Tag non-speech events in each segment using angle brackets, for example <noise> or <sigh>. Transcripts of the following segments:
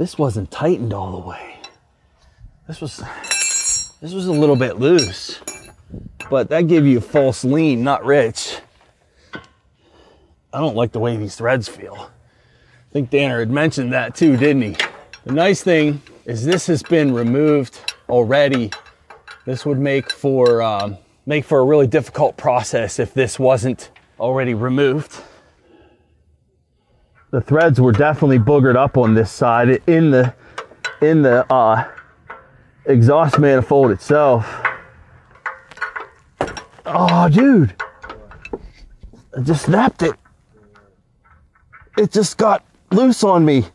this wasn't tightened all the way. This was, this was a little bit loose, but that gave you a false lean, not rich. I don't like the way these threads feel. I think Danner had mentioned that too, didn't he? The nice thing is this has been removed already. This would make for um, make for a really difficult process if this wasn't already removed. The threads were definitely boogered up on this side in the in the uh, exhaust manifold itself. Oh, dude, I just snapped it. It just got loose on me. <laughs>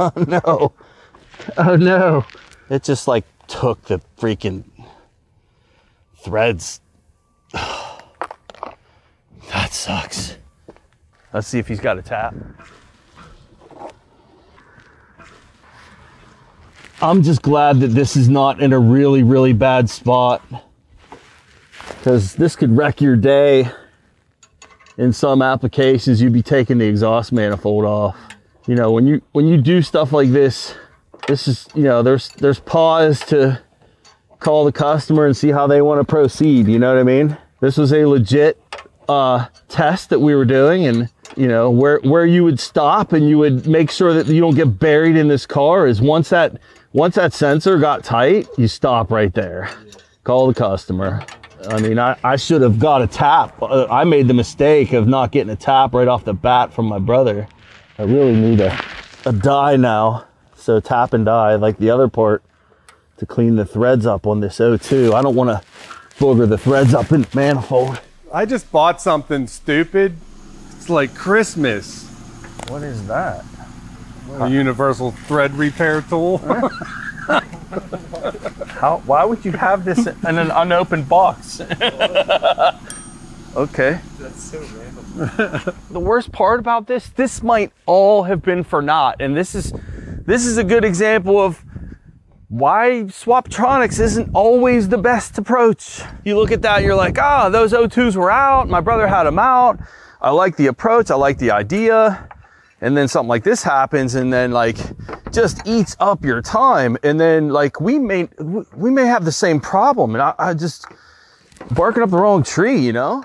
Oh no. Oh no. It just like took the freaking threads. <sighs> that sucks. Let's see if he's got a tap. I'm just glad that this is not in a really, really bad spot. Because this could wreck your day. In some applications, you'd be taking the exhaust manifold off. You know, when you when you do stuff like this, this is you know, there's there's pause to call the customer and see how they want to proceed. You know what I mean? This was a legit uh, test that we were doing, and you know where where you would stop and you would make sure that you don't get buried in this car is once that once that sensor got tight, you stop right there. Call the customer. I mean, I, I should have got a tap. Uh, I made the mistake of not getting a tap right off the bat from my brother. I really need a, a die now. So tap and die like the other part to clean the threads up on this O2. I don't want to booger the threads up in the manifold. I just bought something stupid. It's like Christmas. What is that? A universal thread repair tool. <laughs> How? Why would you have this in an unopened box? <laughs> okay. That's so random. <laughs> The worst part about this, this might all have been for naught, and this is this is a good example of why Swaptronics isn't always the best approach. You look at that, you're like, ah, those O2s were out. My brother had them out. I like the approach. I like the idea. And then something like this happens and then like just eats up your time. And then like we may, we may have the same problem and I, I just barking up the wrong tree, you know?